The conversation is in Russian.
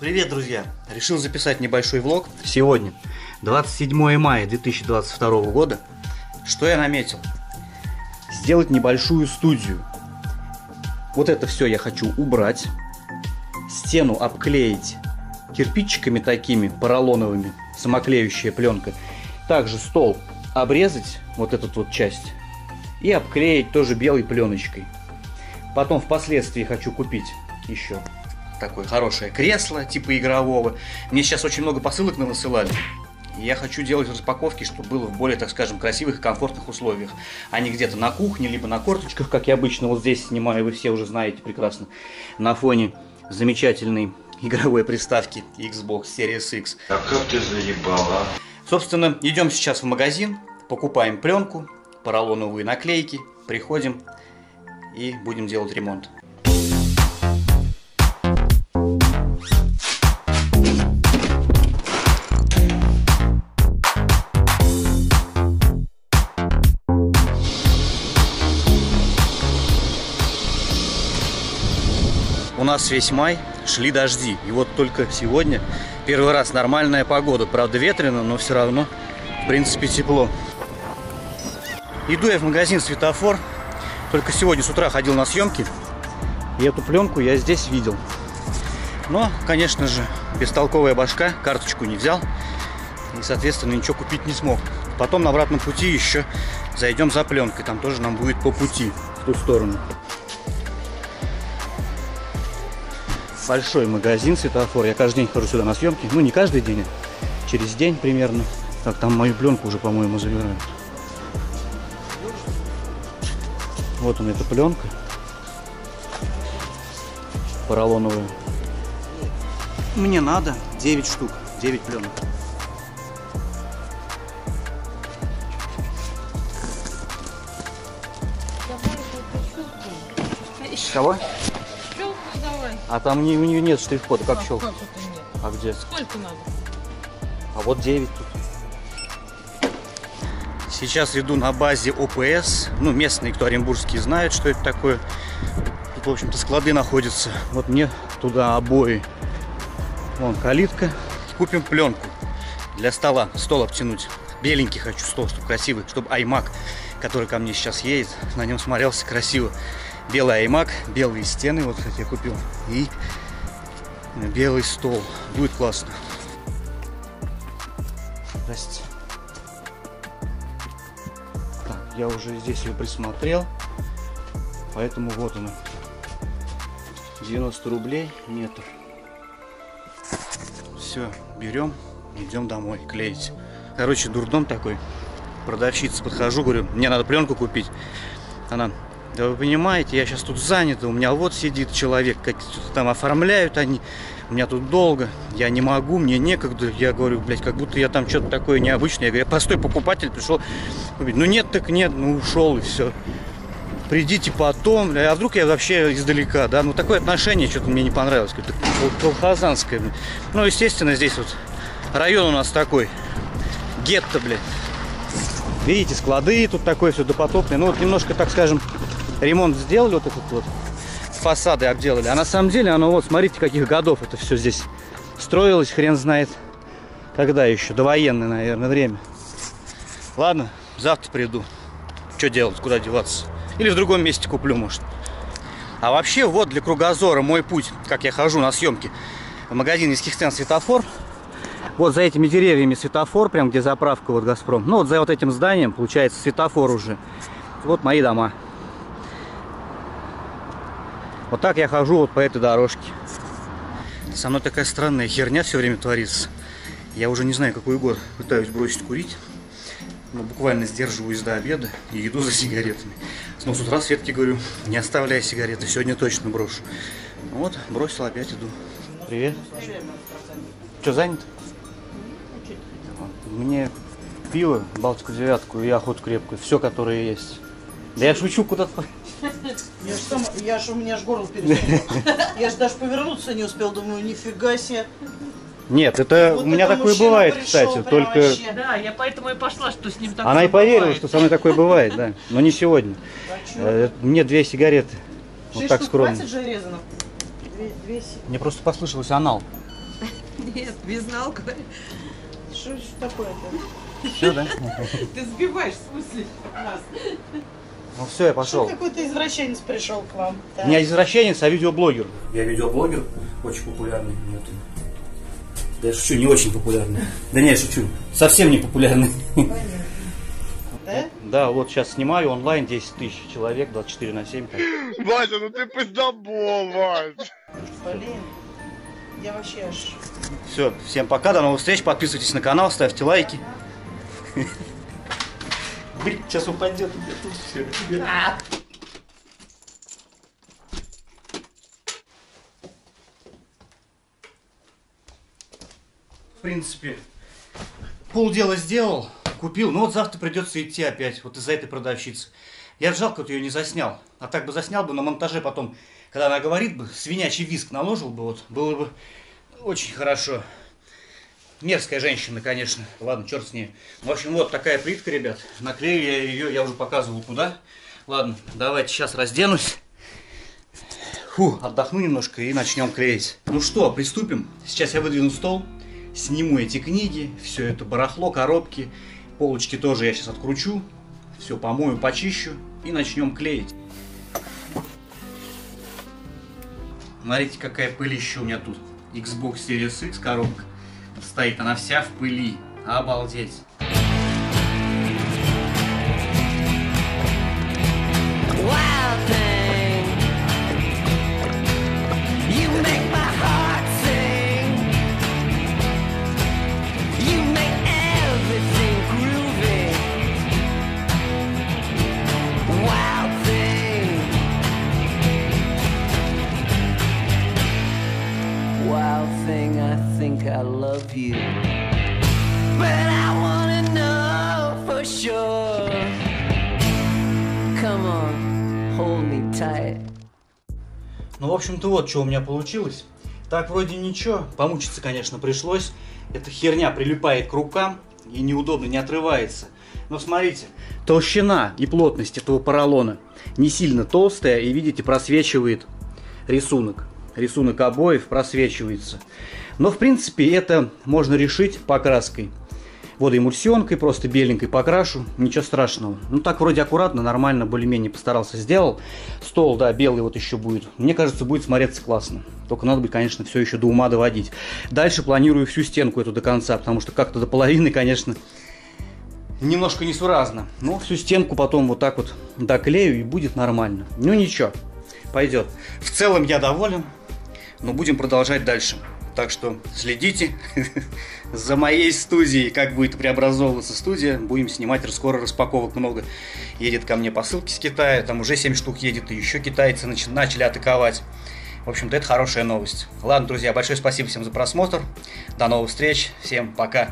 Привет, друзья! Решил записать небольшой влог. Сегодня, 27 мая 2022 года. Что я наметил? Сделать небольшую студию. Вот это все я хочу убрать. Стену обклеить кирпичиками такими поролоновыми, самоклеющая пленка. Также стол обрезать, вот эту вот часть, и обклеить тоже белой пленочкой. Потом впоследствии хочу купить еще такое хорошее кресло, типа игрового. Мне сейчас очень много посылок на насылали. Я хочу делать распаковки, чтобы было в более, так скажем, красивых и комфортных условиях. А не где-то на кухне, либо на корточках, как я обычно вот здесь снимаю, вы все уже знаете прекрасно, на фоне замечательной игровой приставки Xbox Series X. А как ты заебала? Собственно, идем сейчас в магазин, покупаем пленку, поролоновые наклейки, приходим и будем делать ремонт. У нас весь май шли дожди. И вот только сегодня первый раз нормальная погода. Правда ветрено, но все равно в принципе тепло. Иду я в магазин Светофор. Только сегодня с утра ходил на съемки. И эту пленку я здесь видел. Но, конечно же, бестолковая башка, карточку не взял. И, соответственно, ничего купить не смог. Потом на обратном пути еще зайдем за пленкой. Там тоже нам будет по пути в ту сторону. Большой магазин светофор. Я каждый день хожу сюда на съемки. Ну, не каждый день, а через день примерно. Так, там мою пленку уже, по-моему, забирают. Вот он, эта пленка. Поролоновая. Мне надо 9 штук. 9 пленок. Кого? А там у нее нет штрих-кода, как а, щелк? Как это нет? А где? Сколько надо? А вот 9 тут. Сейчас иду на базе ОПС. Ну, местные, кто оренбургские, знают, что это такое. Тут, в общем-то, склады находятся. Вот мне туда обои. Вон калитка. Купим пленку для стола. Стол обтянуть. Беленький хочу стол, чтобы красивый. Чтобы iMac, который ко мне сейчас едет, на нем смотрелся красиво белый iMac, белые стены, вот кстати, я купил, и белый стол. Будет классно. Здрасте. Так, я уже здесь ее присмотрел, поэтому вот она. 90 рублей метр. Все, берем, идем домой клеить. Короче, дурдом такой. Продавщица подхожу, говорю, мне надо пленку купить. Она, да вы понимаете, я сейчас тут занят, у меня вот сидит человек, как там оформляют они, у меня тут долго, я не могу, мне некогда. Я говорю, блядь, как будто я там что-то такое необычное. Я говорю, я простой покупатель пришел. Ну нет, так нет, ну ушел и все. Придите потом, а вдруг я вообще издалека, да? Ну такое отношение что-то мне не понравилось, какое-то колхозанское. Ну, естественно, здесь вот район у нас такой, гетто, блядь. Видите, склады тут такое все допотопное. Ну вот немножко, так скажем, ремонт сделали вот этот вот фасады обделали. А на самом деле оно вот, смотрите, каких годов это все здесь строилось, хрен знает. Когда еще? Довоенное, наверное, время. Ладно, завтра приду. Что делать, куда деваться? Или в другом месте куплю, может. А вообще, вот для кругозора мой путь, как я хожу на съемки. В магазин низких цен светофор. Вот за этими деревьями светофор, прям где заправка вот Газпром. Ну вот за вот этим зданием, получается, светофор уже. Вот мои дома. Вот так я хожу вот по этой дорожке. Со мной такая странная херня все время творится. Я уже не знаю, какой год пытаюсь бросить курить. Но буквально сдерживаюсь до обеда и иду за сигаретами. Но с утра Светке говорю, не оставляй сигареты, сегодня точно брошу. Вот, бросил, опять иду. Привет. Что, занят? Мне пиво, Балтику девятку и охоту крепкую. Все, которое есть. Да я шучу, куда-то я ж, сам, я ж у меня ж горло пересохло. Я ж даже повернуться не успел, думаю, нифига себе. Нет, это Вот у меня это такое бывает, пришел, кстати, только вообще. Да, я поэтому и пошла, что с ним так она и поверила, что со мной такое бывает, да, но не сегодня. А? Э, Мне две сигареты, вот так скромно. же? Две, две Мне просто послышалось анал. Нет, безналку. Что ж такое-то? Все, да? Ты сбиваешь, в смысле, нас. Ну все, я Что пошел. какой-то извращенец пришел к вам? Да. Не извращенец, а видеоблогер. Я видеоблогер, очень популярный. Нет. Да я шучу, не очень популярный. Да не, я шучу. Совсем не популярный. Да? Да, вот сейчас снимаю онлайн 10 тысяч человек, 24 на 7. так. Вася, ну ты пиздобол, Вась. Блин. Я вообще аж... Все, всем пока, до новых встреч. Подписывайтесь на канал, ставьте лайки. Блин, сейчас упадет. у меня тут всё. В принципе, полдела сделал, купил. Ну вот завтра придется идти опять, вот из-за этой продавщицы. Я жалко, вот ее не заснял. А так бы заснял бы на монтаже потом, когда она говорит бы, свинячий виск наложил бы, вот, было бы очень хорошо. Мерзкая женщина, конечно. Ладно, черт с ней. В общем, вот такая плитка, ребят. Наклею я ее, я уже показывал куда. Ладно, давайте сейчас разденусь. Фу, отдохну немножко и начнем клеить. Ну что, приступим. Сейчас я выдвину стол, сниму эти книги, все это барахло, коробки, полочки тоже я сейчас откручу, все помою, почищу и начнем клеить. Смотрите, какая пылища у меня тут. Xbox Series X коробка. Стоит она вся в пыли. Обалдеть. Think I love you. But I wanna know for sure. Come on, hold me tight. Ну, в общем-то, вот что у меня получилось. Так вроде ничего. Помучиться, конечно, пришлось. Эта херня прилипает к рукам и неудобно, не отрывается. Но смотрите, толщина и плотность этого поролона не сильно толстая и, видите, просвечивает рисунок. Рисунок обоев просвечивается. Но, в принципе, это можно решить покраской. Водоэмульсионкой, просто беленькой покрашу, ничего страшного. Ну так вроде аккуратно, нормально, более-менее постарался, сделал. Стол, да, белый вот еще будет. Мне кажется, будет смотреться классно. Только надо будет, конечно, все еще до ума доводить. Дальше планирую всю стенку эту до конца, потому что как-то до половины, конечно, немножко несуразно. Но всю стенку потом вот так вот доклею и будет нормально. Ну ничего, пойдет. В целом я доволен, но будем продолжать дальше. Так что следите за моей студией, как будет преобразовываться студия. Будем снимать, скоро распаковок много. Едет ко мне посылки с Китая, там уже 7 штук едет, и еще китайцы нач- начали атаковать. В общем-то, это хорошая новость. Ладно, друзья, большое спасибо всем за просмотр. До новых встреч. Всем пока.